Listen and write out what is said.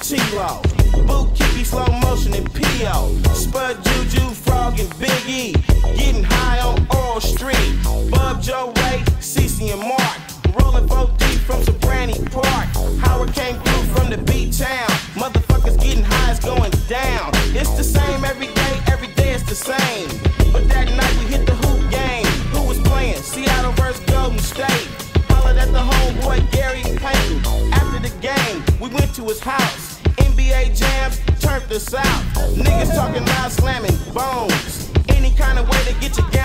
T-Law. Boot Kicky, slow motion and P.O. Spud Juju, Frog and Big E. Getting high on Oral Street. Bub Joe Ray, Cece and Mark. Rolling 4 deep from Sobrante Park. Howard came through from the beat town. Motherfuckers getting high, it's going down. It's the same every day, every day it's the same. But that night we hit the hoop game. Who was playing? Seattle versus Golden State. Hollered at the homeboy Gary we went to his house. NBA jams turned us out. Niggas talking loud, slamming bones. Any kind of way to get gamble